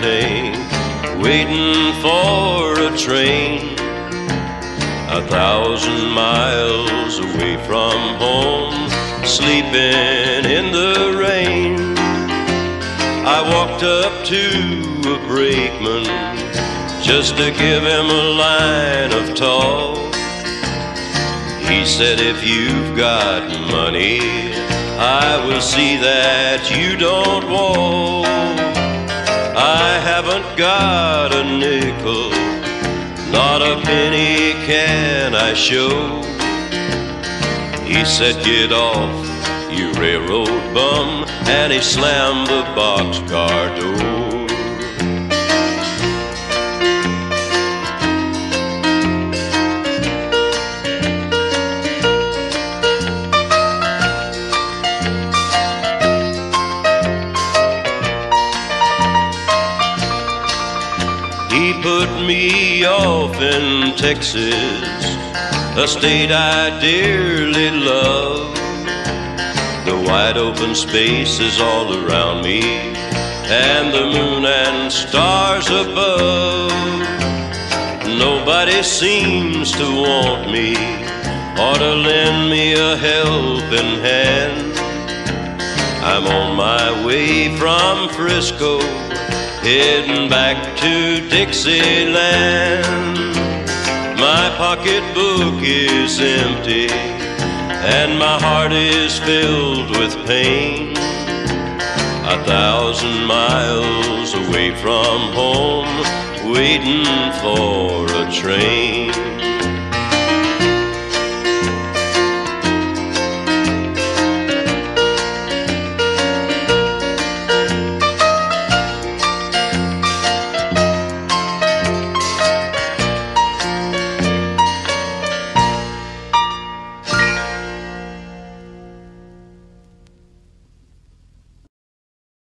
me, waiting for a train. A thousand miles away from home, sleeping in the rain. I walked up to a brakeman just to give him a line of talk. He said, If you've got money, I will see that you don't walk. Got a nickel, not a penny can I show. He said, Get off, you railroad bum, and he slammed the boxcar door. He put me off in Texas, a state I dearly love. The wide open spaces all around me, and the moon and stars above. Nobody seems to want me or to lend me a helping hand. I'm on my way from Frisco, heading back to Dixieland. My pocketbook is empty, and my heart is filled with pain. A thousand miles away from home, waiting for a train.